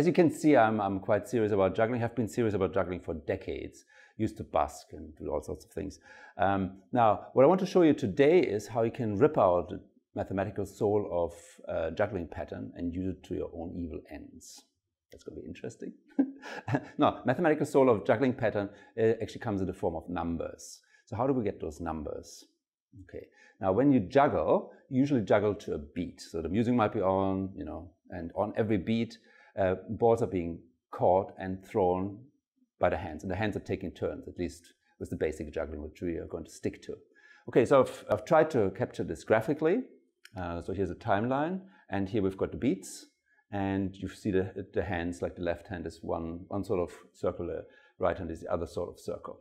as you can see, I'm, I'm quite serious about juggling. I've been serious about juggling for decades. Used to busk and do all sorts of things. Um, now, what I want to show you today is how you can rip out the mathematical soul of juggling pattern and use it to your own evil ends. That's going to be interesting. no, mathematical soul of juggling pattern uh, actually comes in the form of numbers. So how do we get those numbers? Okay. Now, when you juggle, you usually juggle to a beat. So the music might be on, you know, and on every beat, uh, balls are being caught and thrown by the hands, and the hands are taking turns, at least with the basic juggling, which we are going to stick to. Okay, so I've, I've tried to capture this graphically. Uh, so here's a timeline, and here we've got the beats, and you see the, the hands, like the left hand is one, one sort of circle, the right hand is the other sort of circle.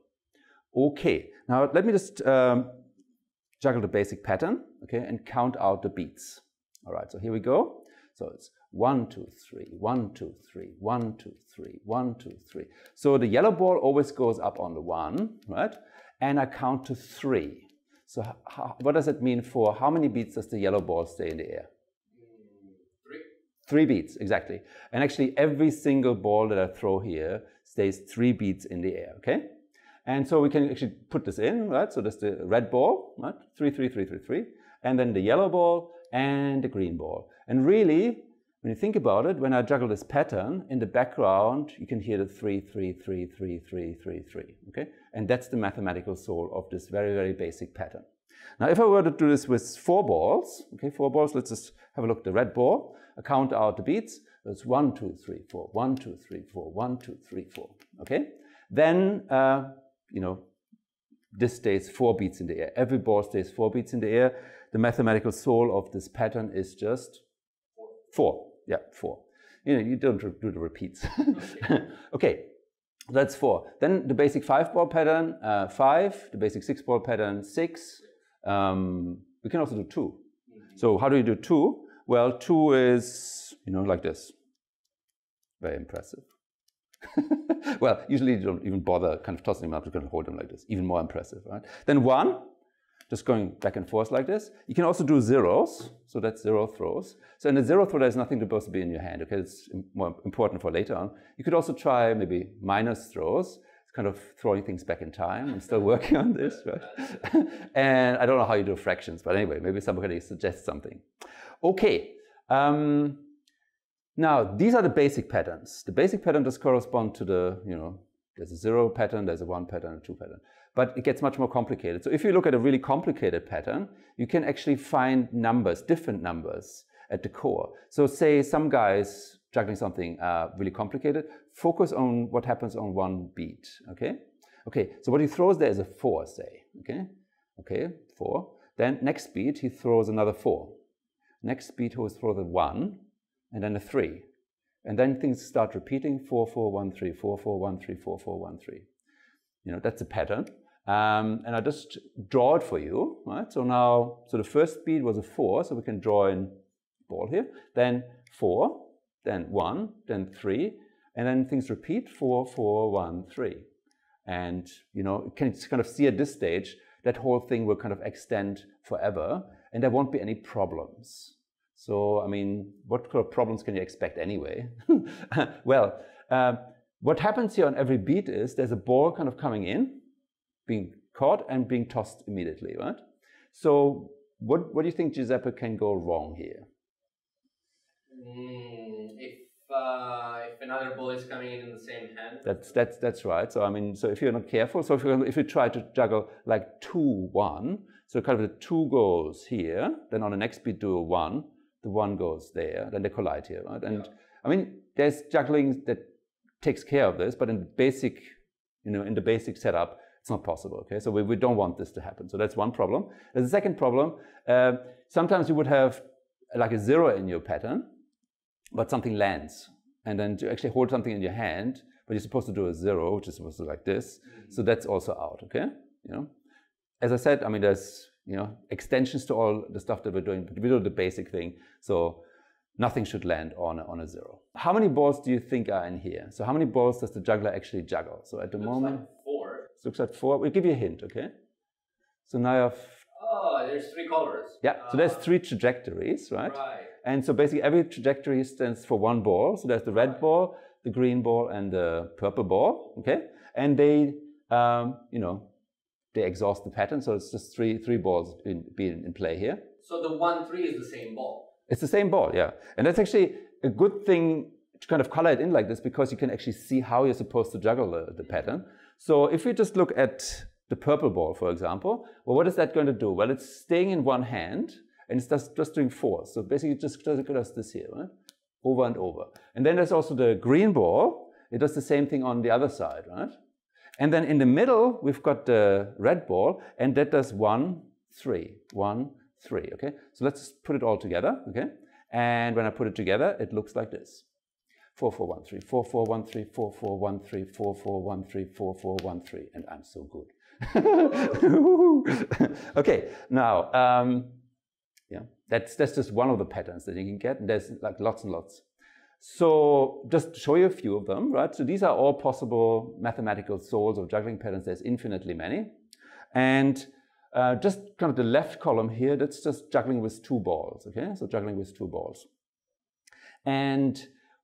Okay, now let me just um, juggle the basic pattern, okay, and count out the beats. All right, so here we go. So it's one, two, three, one, two, three, one, two, three, one, two, three. So the yellow ball always goes up on the one, right? And I count to three. So how, what does it mean for how many beats does the yellow ball stay in the air? Three. Three beats, exactly. And actually every single ball that I throw here stays three beats in the air, okay? And so we can actually put this in, right? So there's the red ball, right? Three, three, three, three, three. And then the yellow ball and the green ball. And really, when you think about it, when I juggle this pattern, in the background, you can hear the three, three, three, three, three, three, three, okay? And that's the mathematical soul of this very, very basic pattern. Now, if I were to do this with four balls, okay, four balls, let's just have a look at the red ball. I count out the beats. It's one, two, three, four, one, two, three, four, one, two, three, four, okay? Then, uh, you know, this stays four beats in the air. Every ball stays four beats in the air. The mathematical soul of this pattern is just four. Yeah, four. You know, you don't do the repeats. okay. okay. That's four. Then the basic five ball pattern, uh, five. The basic six ball pattern, six. Um, we can also do 2 mm -hmm. So how do you do two? Well, two is, you know, like this. Very impressive. well, usually you don't even bother kind of tossing them up, going to hold them like this. Even more impressive, right? Then one, just going back and forth like this. You can also do zeros, so that's zero throws. So in a zero throw, there's nothing supposed to be in your hand, okay? It's more important for later on. You could also try maybe minus throws, it's kind of throwing things back in time. I'm still working on this, right? and I don't know how you do fractions, but anyway, maybe somebody suggests something. Okay, um, now these are the basic patterns. The basic pattern does correspond to the, you know, there's a zero pattern, there's a one pattern, a two pattern but it gets much more complicated. So if you look at a really complicated pattern, you can actually find numbers, different numbers at the core. So say some guys juggling something uh, really complicated, focus on what happens on one beat, okay? Okay, so what he throws there is a four, say, okay? Okay, four. Then next beat, he throws another four. Next beat, he throws a one, and then a three. And then things start repeating, four, four, one, three, four, four, one, three, four, four, one, three. You know, that's a pattern. Um, and I just draw it for you, right? So now, so the first beat was a four, so we can draw in ball here. Then four, then one, then three, and then things repeat, four, four, one, three. And, you know, you can kind of see at this stage, that whole thing will kind of extend forever, and there won't be any problems. So, I mean, what kind of problems can you expect anyway? well, uh, what happens here on every beat is there's a ball kind of coming in, being caught and being tossed immediately, right? So what, what do you think Giuseppe can go wrong here? Mm, if uh, if another ball is coming in in the same hand. That's that's that's right. So I mean, so if you're not careful, so if you if you try to juggle like two one, so kind of the two goes here, then on the next beat do a one, the one goes there, then they collide here, right? And yeah. I mean, there's juggling that takes care of this, but in the basic, you know, in the basic setup, it's not possible, okay? So we, we don't want this to happen. So that's one problem. There's a second problem. Uh, sometimes you would have like a zero in your pattern, but something lands. And then you actually hold something in your hand, but you're supposed to do a zero, which is supposed to like this. Mm -hmm. So that's also out, okay? You know? As I said, I mean, there's, you know, extensions to all the stuff that we're doing, but we do the basic thing. So nothing should land on a, on a zero. How many balls do you think are in here? So how many balls does the juggler actually juggle? So at the moment... Like Looks like four. We'll give you a hint, okay? So now you have... Oh, there's three colors. Yeah, uh, so there's three trajectories, right? Right. And so basically every trajectory stands for one ball. So there's the red ball, the green ball, and the purple ball, okay? And they, um, you know, they exhaust the pattern. So it's just three, three balls being, being in play here. So the one three is the same ball. It's the same ball, yeah. And that's actually a good thing to kind of color it in like this because you can actually see how you're supposed to juggle the, the pattern. So if we just look at the purple ball, for example, well, what is that going to do? Well, it's staying in one hand and it's just, just doing four. So basically it just does this here, right? Over and over. And then there's also the green ball. It does the same thing on the other side, right? And then in the middle, we've got the red ball, and that does one, three, one, three, okay? So let's put it all together, okay? And when I put it together, it looks like this. 4413, 4413, 4413, 4413, 4413, and I'm so good. okay, now, um, yeah, that's, that's just one of the patterns that you can get. And there's like lots and lots. So just to show you a few of them, right? So these are all possible mathematical souls of juggling patterns. There's infinitely many. And uh, just kind of the left column here, that's just juggling with two balls, okay? So juggling with two balls. And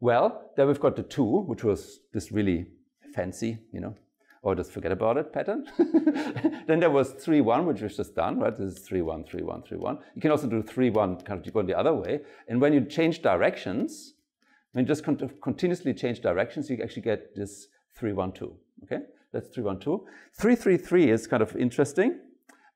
well, then we've got the two, which was this really fancy, you know, or just forget about it pattern. then there was 3 1, which was just done, right? This is 3 1, 3 1, 3 1. You can also do 3 1, kind of going the other way. And when you change directions, when you just continuously change directions, you actually get this 3 1 2. Okay? That's 3 1 2. 3 3 3 is kind of interesting.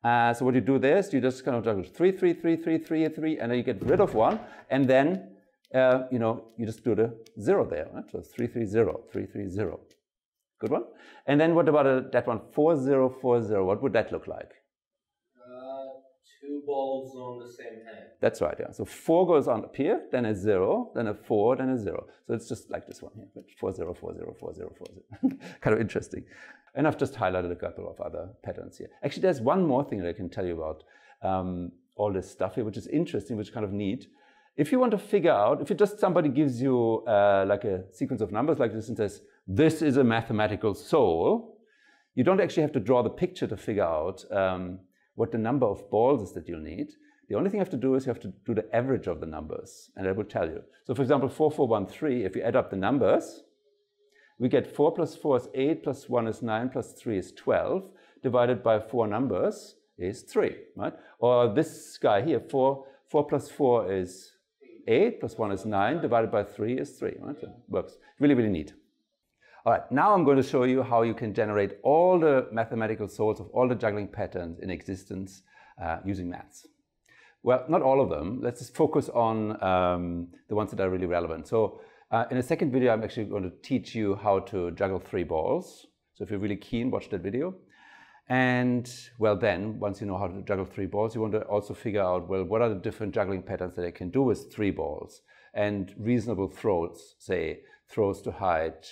Uh, so what you do there is you just kind of juggle 3 3 3 3 3 3, and then you get rid of one, and then uh, you know, you just do the zero there, right? So 330, 330. Good one. And then what about uh, that one, 4040? What would that look like? Uh, two balls on the same hand. That's right, yeah. So four goes on up here, then a zero, then a four, then a zero. So it's just like this one here, 40404040. kind of interesting. And I've just highlighted a couple of other patterns here. Actually, there's one more thing that I can tell you about um, all this stuff here, which is interesting, which is kind of neat. If you want to figure out, if just somebody gives you uh, like a sequence of numbers like this and says, this is a mathematical soul, you don't actually have to draw the picture to figure out um, what the number of balls is that you'll need. The only thing you have to do is you have to do the average of the numbers, and that will tell you. So for example, 4413, if you add up the numbers, we get 4 plus 4 is 8, plus 1 is 9, plus 3 is 12, divided by four numbers is 3, right? Or this guy here, 4, 4 plus 4 is 8 plus 1 is 9, divided by 3 is 3. Right? Works. Really, really neat. All right, now I'm going to show you how you can generate all the mathematical souls of all the juggling patterns in existence uh, using maths. Well, not all of them. Let's just focus on um, the ones that are really relevant. So uh, in a second video, I'm actually going to teach you how to juggle three balls. So if you're really keen, watch that video. And well, then once you know how to juggle three balls, you want to also figure out, well, what are the different juggling patterns that I can do with three balls and reasonable throws, say throws to height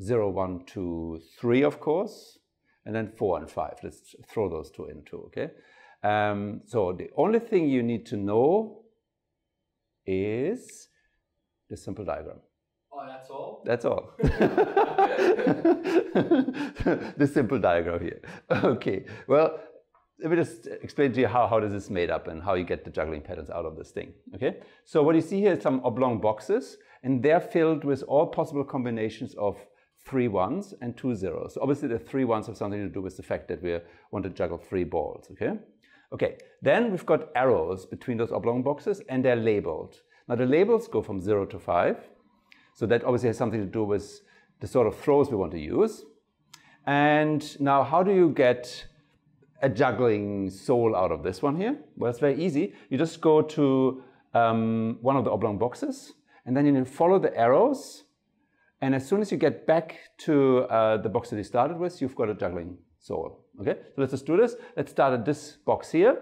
0, 1, 2, 3, of course, and then 4 and 5. Let's throw those two in too, okay? Um, so the only thing you need to know is the simple diagram. That's all? That's all. the simple diagram here. Okay, well, let me just explain to you how, how this is made up and how you get the juggling patterns out of this thing. Okay, so what you see here is some oblong boxes, and they're filled with all possible combinations of three ones and two zeros. So obviously the three ones have something to do with the fact that we want to juggle three balls. Okay, okay. Then we've got arrows between those oblong boxes, and they're labeled. Now the labels go from zero to five. So that obviously has something to do with the sort of throws we want to use. And now how do you get a juggling soul out of this one here? Well, it's very easy. You just go to um, one of the oblong boxes and then you follow the arrows. And as soon as you get back to uh, the box that you started with, you've got a juggling soul. Okay, so let's just do this. Let's start at this box here,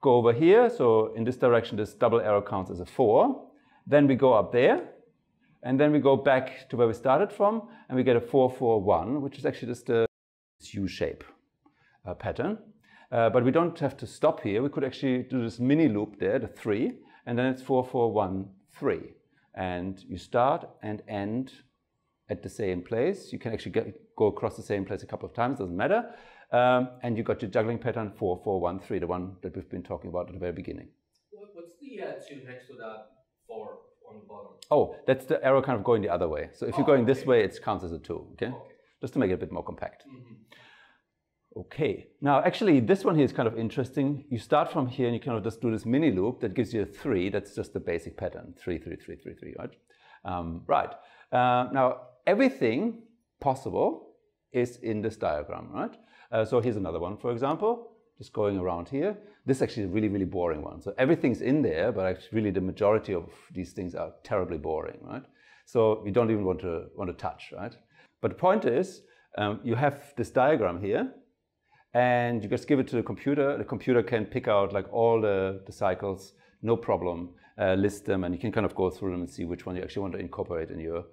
go over here. So in this direction, this double arrow counts as a four. Then we go up there and then we go back to where we started from, and we get a 441, which is actually just a U-shape uh, pattern. Uh, but we don't have to stop here. We could actually do this mini loop there, the 3, and then it's 4413. And you start and end at the same place. You can actually get, go across the same place a couple of times, doesn't matter. Um, and you got your juggling pattern 4413, the one that we've been talking about at the very beginning. What's the uh, 2 next to that four on the bottom. Oh, that's the arrow kind of going the other way. So if you're Oh, going this way, it counts as a two, okay? Okay. Just to make it a bit more compact. Mhm. Okay, now actually this one here is kind of interesting. You start from here and you kind of just do this mini loop that gives you a three. That's just the basic pattern, three, three, three, three, three, right? Um, right, uh, now everything possible is in this diagram, right? Uh, so here's another one, for example, just going around here. This is actually a really, really boring one. So everything's in there, but actually really the majority of these things are terribly boring, right? So you don't even want to, want to touch, right? But the point is, um, you have this diagram here, and you just give it to the computer. The computer can pick out like all the, the cycles, no problem, uh, list them, and you can kind of go through them and see which one you actually want to incorporate in your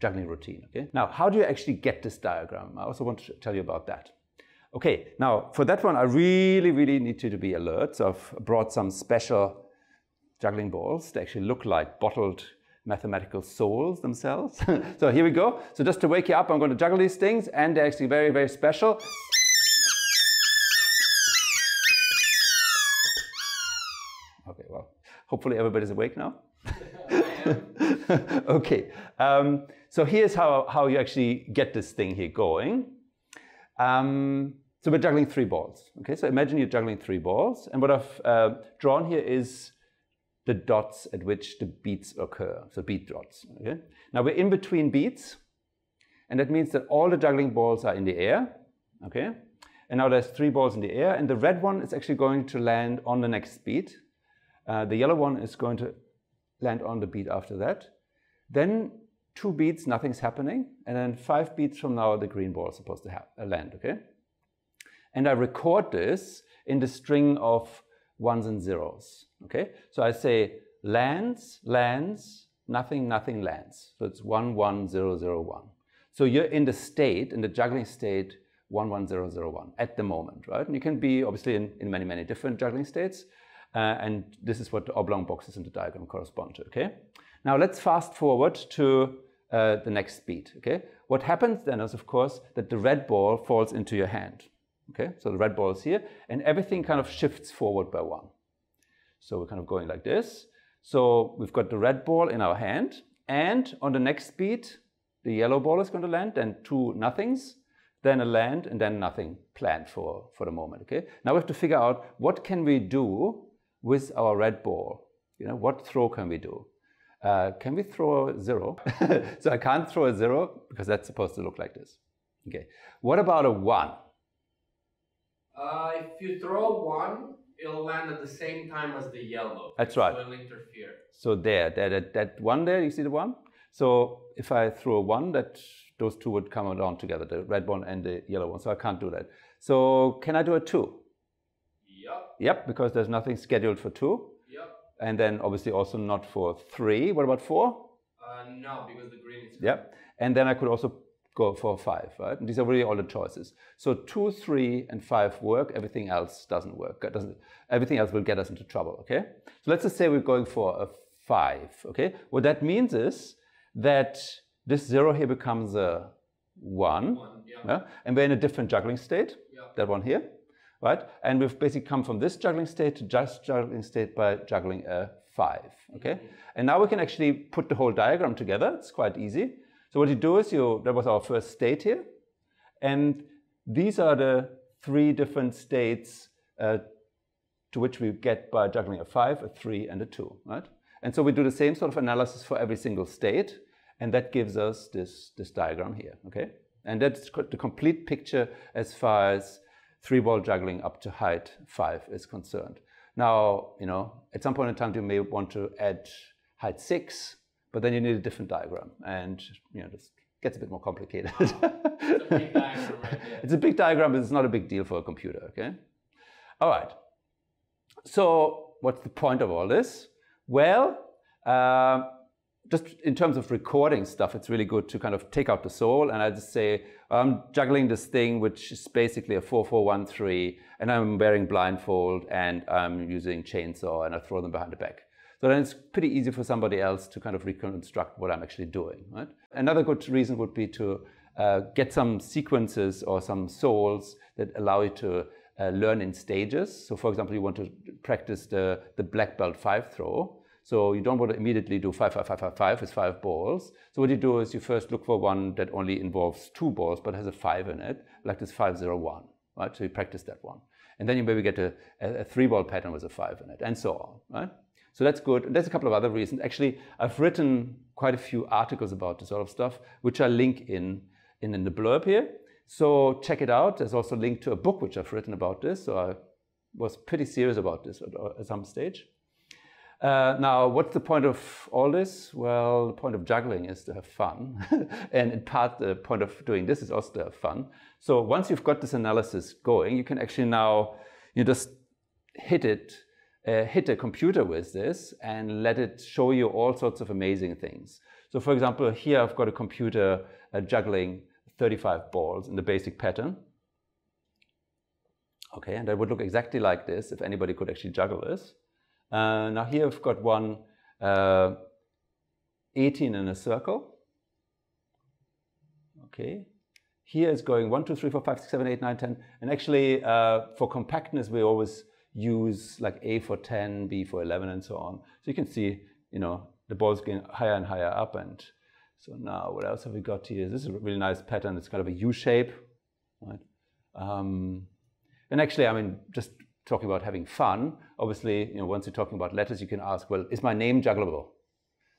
juggling routine. Okay. Now, how do you actually get this diagram? I also want to tell you about that. Okay. Now, for that one, I really, really need you to be alert. So I've brought some special juggling balls. They actually look like bottled mathematical souls themselves. so here we go. So just to wake you up, I'm going to juggle these things, and they're actually very, very special. Okay, well, hopefully everybody's awake now. okay, um, so here's how, how you actually get this thing here going. Um, so we're juggling three balls. Okay, so imagine you're juggling three balls, and what I've uh, drawn here is the dots at which the beats occur. So beat dots. Okay, now we're in between beats, and that means that all the juggling balls are in the air. Okay, and now there's three balls in the air, and the red one is actually going to land on the next beat. Uh, the yellow one is going to land on the beat after that. Then two beats, nothing's happening. And then five beats from now, the green ball is supposed to land, okay? And I record this in the string of ones and zeros, okay? So I say lands, lands, nothing, nothing lands. So it's one, one, zero, zero, one. So you're in the state, in the juggling state, one, one, zero, zero, one at the moment, right? And you can be obviously in, in many, many different juggling states. Uh, and this is what the oblong boxes in the diagram correspond to, okay? Now let's fast forward to uh, the next beat, okay? What happens then is, of course, that the red ball falls into your hand, okay? So the red ball is here, and everything kind of shifts forward by one. So we're kind of going like this. So we've got the red ball in our hand, and on the next beat, the yellow ball is going to land, then two nothings, then a land, and then nothing planned for, for the moment, okay? Now we have to figure out what can we do with our red ball. You know, what throw can we do? Uh, can we throw a zero? so I can't throw a zero because that's supposed to look like this. Okay. What about a one? Uh, if you throw one, it'll land at the same time as the yellow. That's right. so it'll interfere. So there, there that, that one there, you see the one? So if I throw a one, that those two would come along together, the red one and the yellow one. So I can't do that. So can I do a two? Yep. Yep, because there's nothing scheduled for two. Yep. And then obviously also not for three. What about four? Uh, no, because the green is. Yep. And then I could also go for five, right? And these are really all the choices. So two, three, and five work. Everything else doesn't work. Doesn't, everything else will get us into trouble, okay? So let's just say we're going for a five, okay? What that means is that this zero here becomes a one, One. Yeah. yeah? and we're in a different juggling state, Yeah. that one here, right? And we've basically come from this juggling state to just juggling state by juggling a five, okay? Mm-hmm. And now we can actually put the whole diagram together. It's quite easy. So what you do is you, that was our first state here. And these are the three different states uh, to which we get by juggling a five, a three, and a two, right? And so we do the same sort of analysis for every single state, and that gives us this, this diagram here, okay? And that's the complete picture as far as three ball juggling up to height five is concerned. Now, you know, at some point in time, you may want to add height six, but then you need a different diagram, and you know, this gets a bit more complicated. It's a big diagram right. It's a big diagram, but it's not a big deal for a computer, okay? All right. So what's the point of all this? Well, um, just in terms of recording stuff, it's really good to kind of take out the soul and I just say, I'm juggling this thing, which is basically a 4413, and I'm wearing blindfold and I'm using chainsaw and I throw them behind the back. So then it's pretty easy for somebody else to kind of reconstruct what I'm actually doing, right? Another good reason would be to uh, get some sequences or some souls that allow you to uh, learn in stages. So for example, you want to practice the, the black belt five throw. So you don't want to immediately do 5, 5, 5, 5, 5 with five balls. So what you do is you first look for one that only involves two balls but has a 5 in it, like this 501, right? So you practice that one. And then you maybe get a, a three ball pattern with a 5 in it, and so on, right? So that's good. There's a couple of other reasons. Actually, I've written quite a few articles about this sort of stuff, which I link in, in, in the blurb here. So check it out. There's also a link to a book which I've written about this. So I was pretty serious about this at, at some stage. Uh, now, what's the point of all this? Well, the point of juggling is to have fun. and in part, the point of doing this is also to have fun. So once you've got this analysis going, you can actually now you just hit it uh, hit a computer with this and let it show you all sorts of amazing things. So for example, here I've got a computer uh, juggling 35 balls in the basic pattern. Okay, and that would look exactly like this if anybody could actually juggle this. Uh, now here I've got one uh, 18 in a circle. Okay, here is going 1, 2, 3, 4, 5, 6, 7, 8, 9, 10. And actually, uh, for compactness, we always use like A for 10, B for 11, and so on. So you can see, you know, the ball's getting higher and higher up. And so now what else have we got here? This is a really nice pattern. It's kind of a U shape, right? Um, and actually, I mean, just talking about having fun, obviously, you know, once you're talking about letters, you can ask, well, is my name juggleable?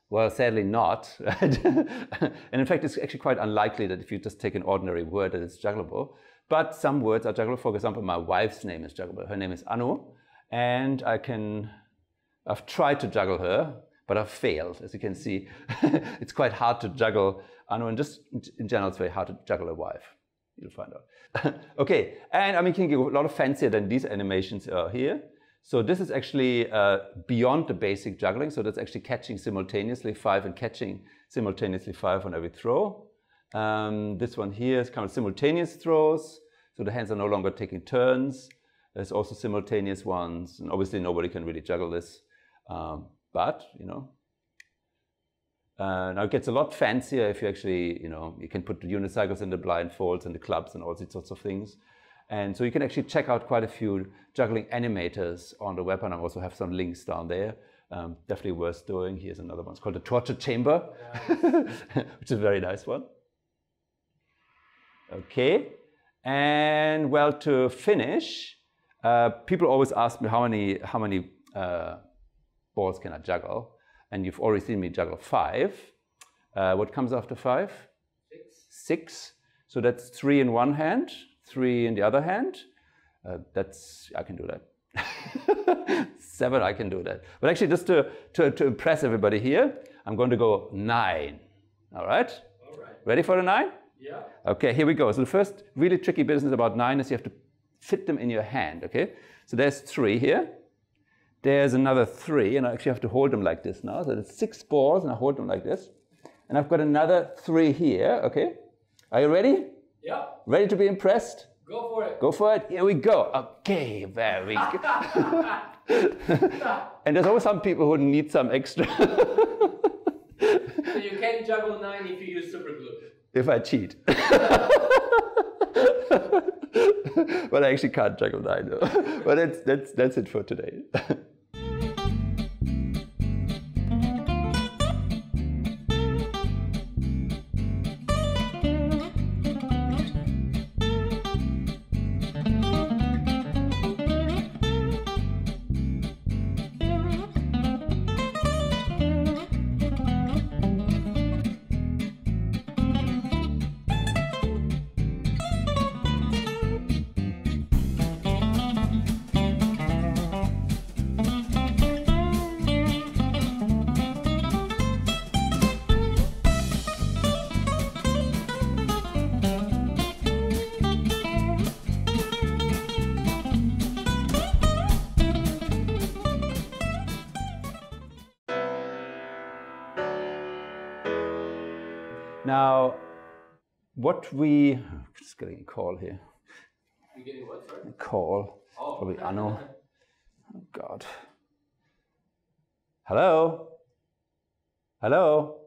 Well, sadly not. and in fact, it's actually quite unlikely that if you just take an ordinary word that it's juggleable. But some words are juggleable. For example, my wife's name is juggleable. Her name is Anu. And I can, I've tried to juggle her, but I've failed. As you can see, it's quite hard to juggle Anu. And just in general, it's very hard to juggle a wife. You'll find out. okay, and I mean, can get a lot of fancier than these animations are here. So this is actually uh, beyond the basic juggling. So that's actually catching simultaneously five and catching simultaneously five on every throw. Um, this one here is kind of simultaneous throws. So the hands are no longer taking turns. There's also simultaneous ones. And obviously nobody can really juggle this. Um, but, you know, uh, now it gets a lot fancier if you actually, you know, you can put the unicycles in the blindfolds and the clubs and all these sorts of things. And so you can actually check out quite a few juggling animators on the web, and I also have some links down there. Um, definitely worth doing. Here's another one. It's called the Torture Chamber, which is a very nice one. Okay, and well, to finish, uh, people always ask me how many how many uh, balls can I juggle, and you've already seen me juggle five. Uh, what comes after five? Six. Six. So that's three in one hand, three in the other hand. Uh, that's I can do that. Seven, I can do that. But actually, just to, to, to impress everybody here, I'm going to go nine. All right? All right. Ready for the nine? Yeah. Okay, here we go. So the first really tricky business about nine is you have to fit them in your hand, okay? So there's three here. There's another three, and I actually have to hold them like this now. So there's six balls, and I hold them like this. And I've got another three here, okay? Are you ready? Yeah. Ready to be impressed? Go for it. Go for it. Here we go. Okay, very good. and there's always some people who need some extra So you can juggle nine if you use super glue. If I cheat. but I actually can't juggle nine. but that's, that's, that's it for today. now, what we just getting a call here. You getting what? Sorry. A call. Oh. Probably Anu. Oh God. Hello? Hello?